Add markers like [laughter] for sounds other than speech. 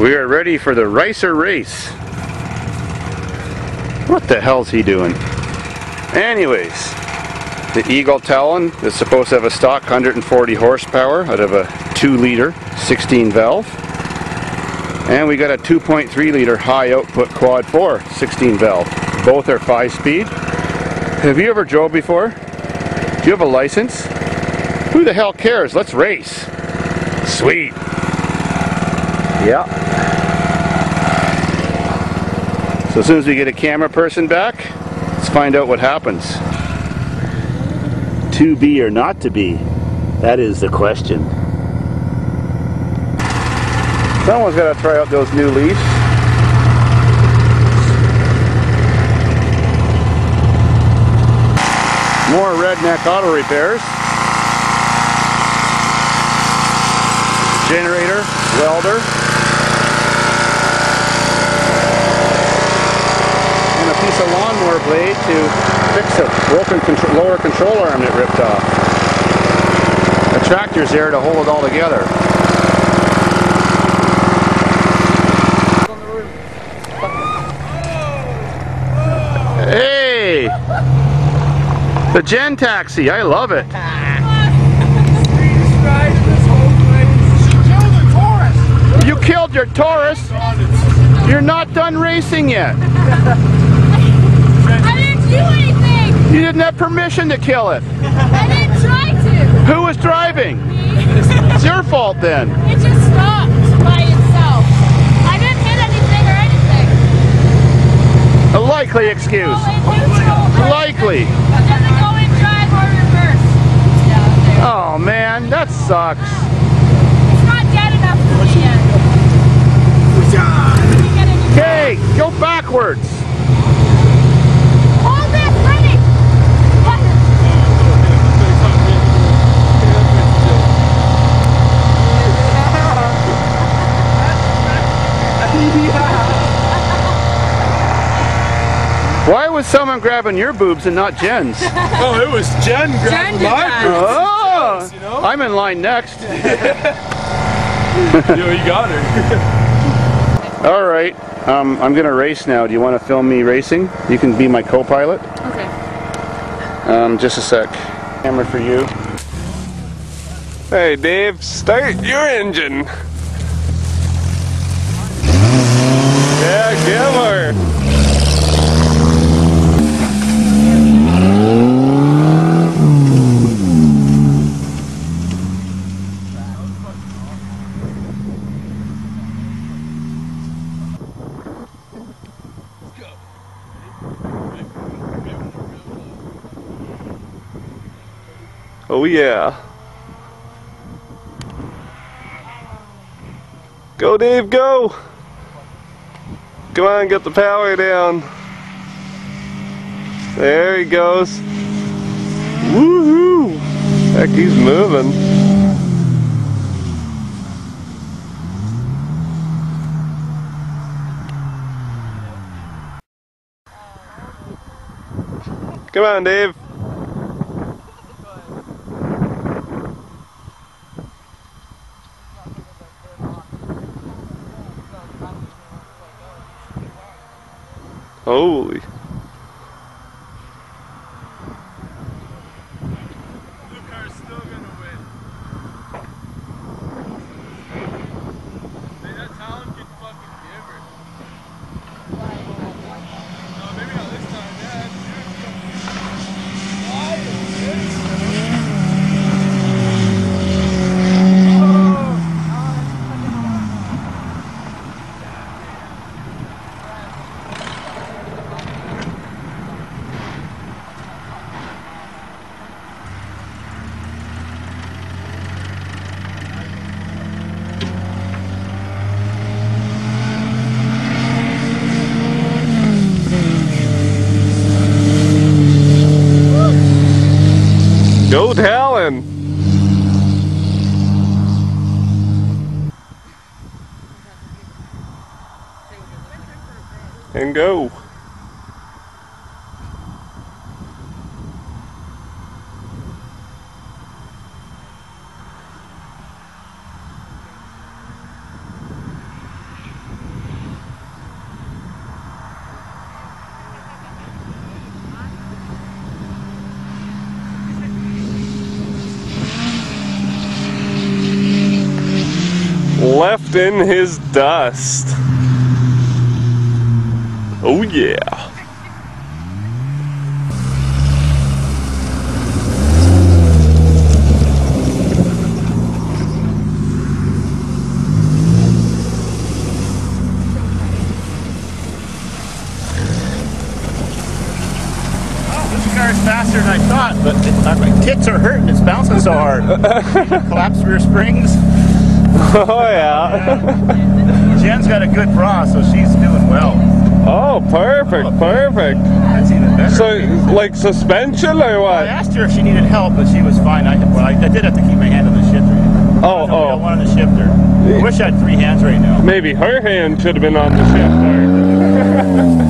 We are ready for the Ricer race. What the hell's he doing? Anyways, the Eagle Talon is supposed to have a stock 140 horsepower out of a 2 liter 16 valve. And we got a 2.3 liter high output quad 4 16 valve. Both are 5 speed. Have you ever drove before? Do you have a license? Who the hell cares? Let's race. Sweet. Yeah. So as soon as we get a camera person back, let's find out what happens. To be or not to be? That is the question. Someone's got to try out those new leaves. More redneck auto repairs. Generator, welder. And a piece of lawnmower blade to fix a broken contro lower control arm that ripped off. The tractor's there to hold it all together. Hey! The Gen Taxi, I love it. You killed your Taurus. You're not done racing yet. I didn't do anything. You didn't have permission to kill it. I didn't try to. Who was driving? It's your fault then. It just stopped by itself. I didn't hit anything or anything. A likely excuse. Neutral. Likely. reverse. It doesn't go in drive or reverse. Oh man, that sucks. It's not dead enough for me yet. Didn't get any- Okay, go backwards. Hold it, ready. Why was someone grabbing your boobs and not Jen's? [laughs] Oh, it was Jen grabbing did my that. boobs. Oh, you know? I'm in line next. [laughs] Yo, you got her. [laughs] All right, um, I'm gonna race now. Do you want to film me racing? You can be my co-pilot. Okay. Um, just a sec. Camera for you. Hey, Dave, start your engine. Yeah, give her. Oh yeah. Go, Dave, go! Come on, get the power down. There he goes. Woohoo! Heck, he's moving. Come on, Dave. Holy. Go Talon! And go. In his dust. Oh yeah. Oh, this car is faster than I thought, but my tits are hurting. It's bouncing so hard. [laughs] Collapsed rear springs. [laughs] Oh yeah. Jen's got a good bra, so she's doing well. Oh, perfect, perfect. That's even better. So, like suspension or what? I asked her if she needed help, but she was fine. I, well, I, I did have to keep my hand on the shifter. Oh, oh, I oh. wanted the shifter. I wish I had three hands right now. Maybe her hand should have been on the shifter. [laughs]